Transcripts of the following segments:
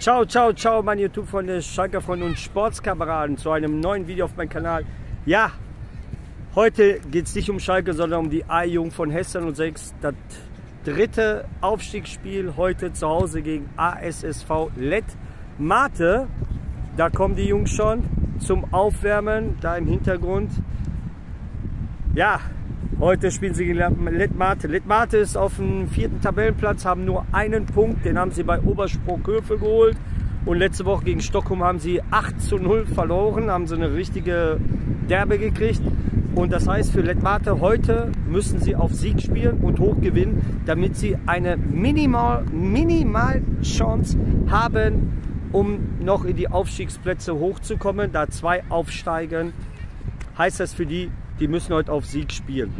Ciao, ciao, ciao, meine YouTube-Freunde, Schalker-Freunde und Sportskameraden zu einem neuen Video auf meinem Kanal. Ja, heute geht es nicht um Schalke, sondern um die A-Jugend von Hessen und 6. Das dritte Aufstiegsspiel heute zu Hause gegen ASSV Lett Mate. Da kommen die Jungs schon zum Aufwärmen, da im Hintergrund. Ja, Heute spielen sie gegen Lettmate. Lettmate ist auf dem vierten Tabellenplatz, haben nur einen Punkt. Den haben sie bei Obersprockhöfe geholt. Und letzte Woche gegen Stockholm haben sie 8 zu 0 verloren, haben sie eine richtige Derbe gekriegt. Und das heißt für Lettmate, heute müssen sie auf Sieg spielen und hoch gewinnen, damit sie eine minimal, minimal Chance haben, um noch in die Aufstiegsplätze hochzukommen. Da zwei aufsteigen, heißt das für die, die müssen heute auf Sieg spielen.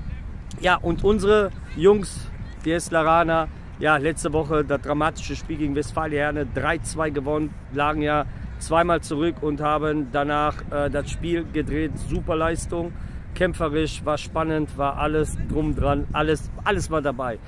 Ja, und unsere Jungs, die Eslaraner, ja, letzte Woche das dramatische Spiel gegen Westfalia Herne 3-2 gewonnen, lagen ja zweimal zurück und haben danach äh, das Spiel gedreht. Super Leistung, kämpferisch, war spannend, war alles drum dran, alles, alles war dabei.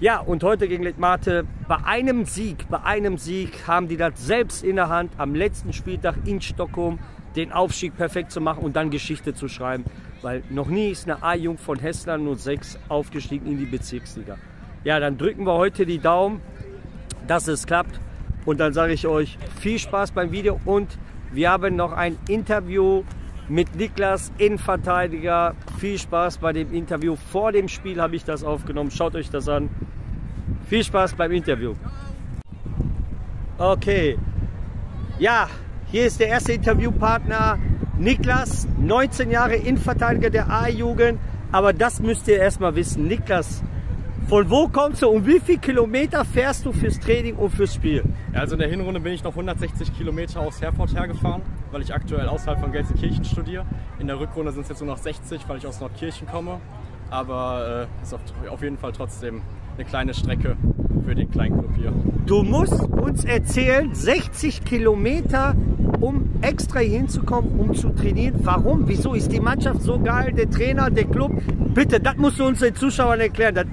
Ja, und heute gegen Letmate, bei einem Sieg, bei einem Sieg haben die das selbst in der Hand, am letzten Spieltag in Stockholm den Aufstieg perfekt zu machen und dann Geschichte zu schreiben. Weil noch nie ist eine A-Jugend von Hessler 06 aufgestiegen in die Bezirksliga. Ja, dann drücken wir heute die Daumen, dass es klappt. Und dann sage ich euch viel Spaß beim Video und wir haben noch ein Interview mit Niklas, Innenverteidiger. Viel Spaß bei dem Interview. Vor dem Spiel habe ich das aufgenommen. Schaut euch das an. Viel Spaß beim Interview. Okay. Ja, hier ist der erste Interviewpartner Niklas, 19 Jahre Innenverteidiger der A-Jugend. Aber das müsst ihr erstmal wissen. Niklas, von wo kommst du und wie viele Kilometer fährst du fürs Training und fürs Spiel? Ja, also in der Hinrunde bin ich noch 160 Kilometer aus Herford hergefahren, weil ich aktuell außerhalb von Gelsenkirchen studiere. In der Rückrunde sind es jetzt nur noch 60, weil ich aus Nordkirchen komme. Aber äh, ist auf jeden Fall trotzdem eine kleine Strecke für den kleinen Club hier. Du musst uns erzählen, 60 Kilometer, um extra hier hinzukommen, um zu trainieren. Warum? Wieso ist die Mannschaft so geil? Der Trainer, der Club? Bitte, das musst du uns den Zuschauern erklären. Das,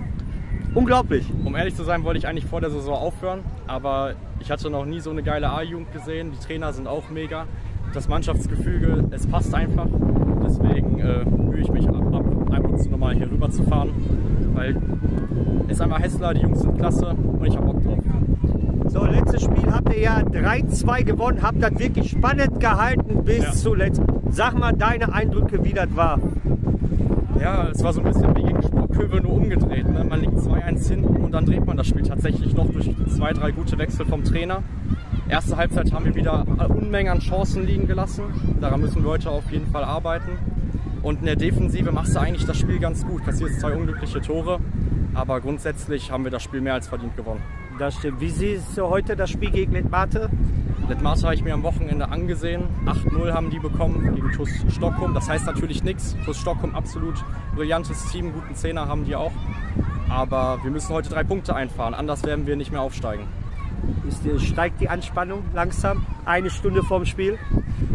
unglaublich. Um ehrlich zu sein, wollte ich eigentlich vor der Saison aufhören, aber ich hatte noch nie so eine geile A-Jugend gesehen. Die Trainer sind auch mega. Das Mannschaftsgefüge, es passt einfach. Deswegen äh, mühe ich mich ab, ab zu nochmal hier rüber zu fahren, weil ist einfach Hessler, die Jungs sind klasse und ich habe Bock drauf. So, letztes Spiel habt ihr ja 3-2 gewonnen, habt das wirklich spannend gehalten bis ja. zuletzt. Sag mal deine Eindrücke, wie das war. Ja, es war so ein bisschen wie gegen Sprockhövel nur umgedreht. Ne? Man liegt 2-1 hinten und dann dreht man das Spiel tatsächlich noch durch zwei, drei gute Wechsel vom Trainer. Erste Halbzeit haben wir wieder Unmengen an Chancen liegen gelassen. Daran müssen wir heute auf jeden Fall arbeiten. Und in der Defensive machst du eigentlich das Spiel ganz gut. Kassierst zwei unglückliche Tore. Aber grundsätzlich haben wir das Spiel mehr als verdient gewonnen. Das stimmt. Wie siehst du heute das Spiel gegen Letmate? Letmate habe ich mir am Wochenende angesehen. 8-0 haben die bekommen gegen TuS Stockholm. Das heißt natürlich nichts. TuS Stockholm absolut brillantes Team, guten Zehner haben die auch. Aber wir müssen heute drei Punkte einfahren, anders werden wir nicht mehr aufsteigen. Ist, steigt die Anspannung langsam? Eine Stunde vorm Spiel?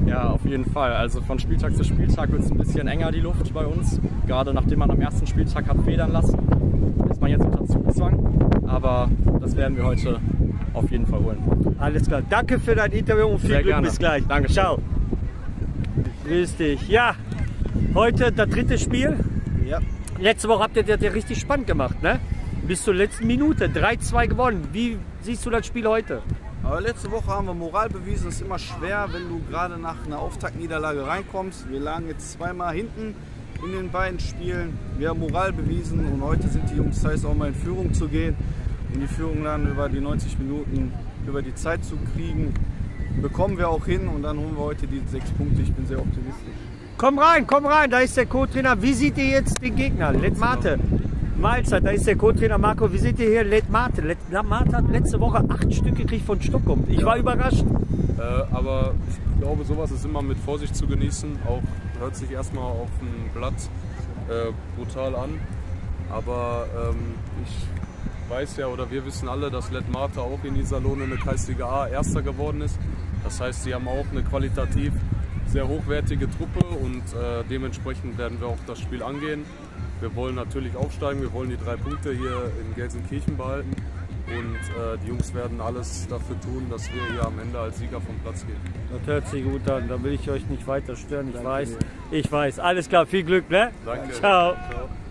Ja, auf jeden Fall. Also von Spieltag zu Spieltag wird es ein bisschen enger, die Luft bei uns. Gerade nachdem man am ersten Spieltag hat federn lassen, man jetzt unter Zugzwang. Aber das werden wir heute auf jeden Fall holen. Alles klar. Danke für dein Interview und viel Sehr Glück. Gerne. Bis gleich. Danke. Ciao. Grüß dich. Ja, heute das dritte Spiel. Ja. Letzte Woche habt ihr das ja richtig spannend gemacht, ne? Bis zur letzten Minute. 3-2 gewonnen. Wie siehst du das Spiel heute? Aber letzte Woche haben wir Moral bewiesen. Es ist immer schwer, wenn du gerade nach einer Auftaktniederlage reinkommst. Wir lagen jetzt zweimal hinten in den beiden Spielen. Wir haben Moral bewiesen und heute sind die Jungs heiß, auch mal in Führung zu gehen und die Führung dann über die 90 Minuten über die Zeit zu kriegen. Bekommen wir auch hin und dann holen wir heute die sechs Punkte. Ich bin sehr optimistisch. Komm rein, komm rein, da ist der Co-Trainer. Wie sieht ihr jetzt den Gegner? Let Mate. Mahlzeit, da ist der Co-Trainer Marco. Wie seht ihr hier Let Mate? Let Mate hat letzte Woche acht Stück gekriegt von Stockholm. Ich ja. war überrascht. Äh, aber ich glaube, sowas ist immer mit Vorsicht zu genießen. Auch hört sich erstmal auf dem Blatt äh, brutal an. Aber ähm, ich weiß ja oder wir wissen alle, dass Let Mate auch in dieser Lohne eine Kreisliga A Erster geworden ist. Das heißt, sie haben auch eine qualitativ sehr hochwertige Truppe und äh, dementsprechend werden wir auch das Spiel angehen. Wir wollen natürlich aufsteigen, wir wollen die drei Punkte hier in Gelsenkirchen behalten Und äh, die Jungs werden alles dafür tun, dass wir hier am Ende als Sieger vom Platz gehen. Das hört sich gut an. Da will ich euch nicht weiter stören. Ich weiß. Ich weiß. Alles klar. Viel Glück, ne? Danke. Ciao. Die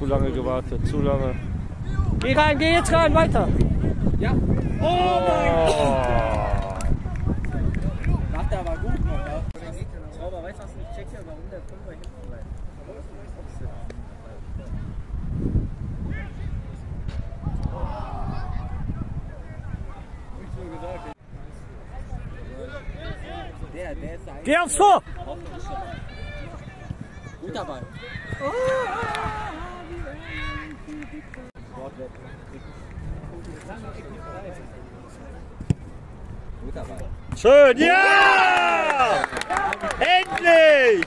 Zu lange gewartet. Zu lange. Geh rein. Geh jetzt rein. Weiter. Ja. Oh mein Gott. Macht er aber gut noch, ja. Aber weißt du was, ich check ja, warum der Fünfer hinten bleibt. Der, der ist der Geh aufs Tor. Gut dabei. Gut dabei. Schön. Ja! Endlich!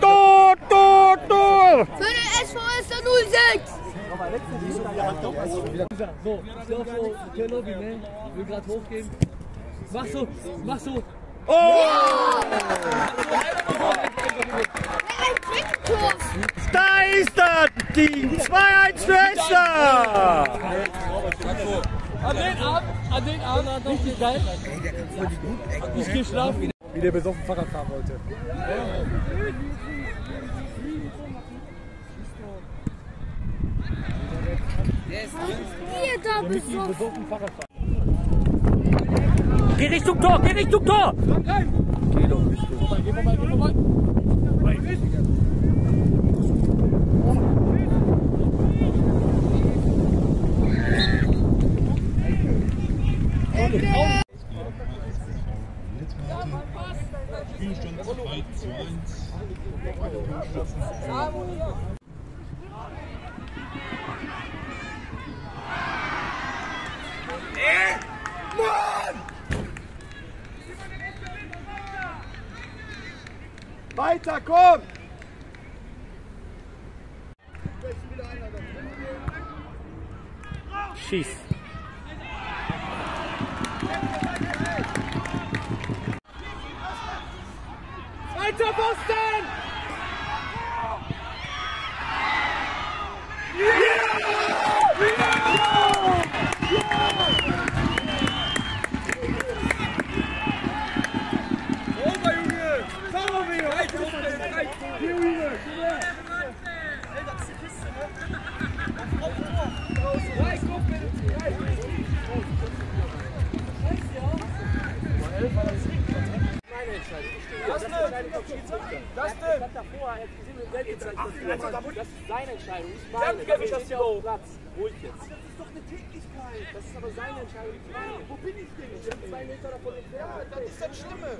Tor, Tor, Tor! Für den SVS der 06! So, ich der Lobby, ne? Will gerade hochgehen. Mach so, mach so. Oh! Quickturf! Da ist das Ding! 2-1 für Esther! An den Arm, an den Arm, richtig geil. Ich geh schlafen. Wie der besoffen Fahrrad fahren wollte. Ihr da! Besoffen Fahrrad fahren. Geh Richtung Tor, geh Richtung Tor! Geh doch Richtung. Vorbei, geh vorbei, geh vorbei. Spielstand 2 zu 1. Weiter, komm! Schieß. Weiter, Boston! Das ist seine Entscheidung, nicht meine. Ich bin ja auf Platz. Ruhig jetzt. Das ist doch eine Tätigkeit. Das ist aber seine Entscheidung, nicht. Wo bin ich denn? Ich bin zwei Meter davon entfernt. Ja, das ist das Schlimme.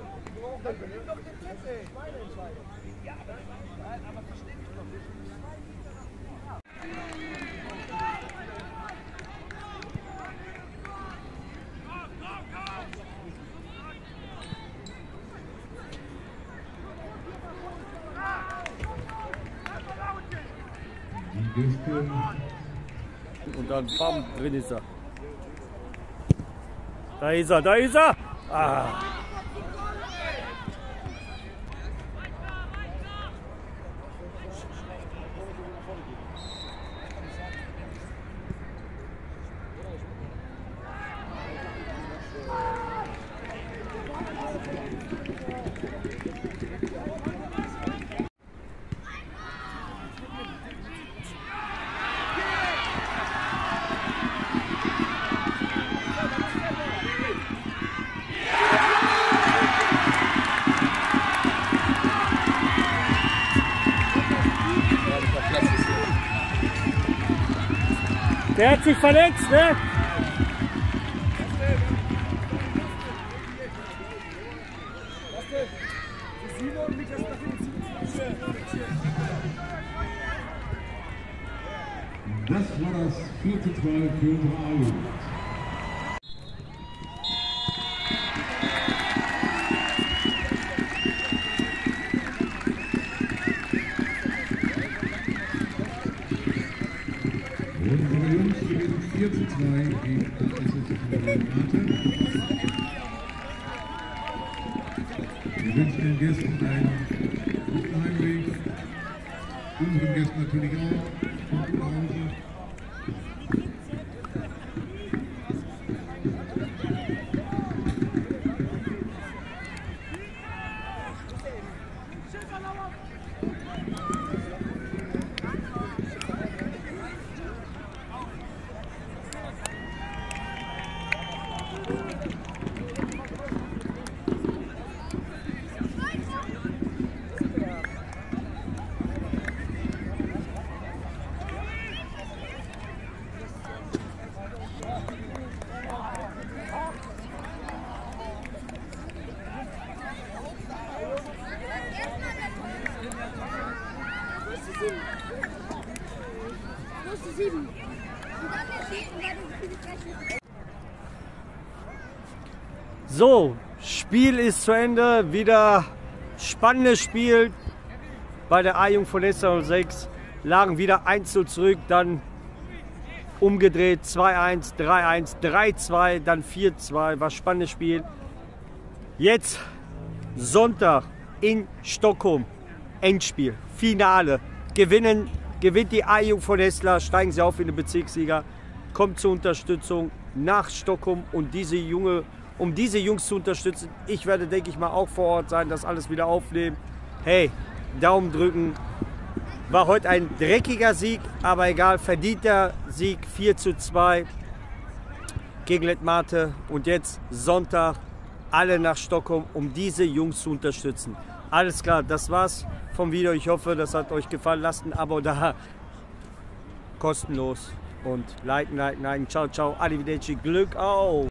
Dann nimm doch den Teppich. Meine Entscheidung. Ja, aber, Gäste Und dann bam, drin ist er. Da ist er, da ist er! Ah. Der hat sich verletzt, ne? 4 zu 2 gegen das SS Mate. Wir wünschen den Gästen einen guten Heimweg. Unseren Gästen natürlich auch. So, Spiel ist zu Ende. Wieder spannendes Spiel bei der A-Jung von Esther 06. Lagen wieder 1 zu zurück, dann umgedreht 2-1, 3-1, 3-2, dann 4-2. War spannendes Spiel. Jetzt Sonntag in Stockholm. Endspiel, Finale. Gewinnen, gewinnt die A-Jung von Hessler, steigen sie auf in den Bezirksliga, kommt zur Unterstützung nach Stockholm und diese Junge, um diese Jungs zu unterstützen. Ich werde, denke ich mal, auch vor Ort sein, das alles wieder aufnehmen. Hey, Daumen drücken. War heute ein dreckiger Sieg, aber egal, verdienter Sieg 4 zu 2 gegen Letmate. Und jetzt Sonntag alle nach Stockholm, um diese Jungs zu unterstützen. Alles klar, das war's vom Video. Ich hoffe, das hat euch gefallen. Lasst ein Abo da. Kostenlos. Und liken, liken, liken. Ciao, ciao. Arrivederci. Glück auf.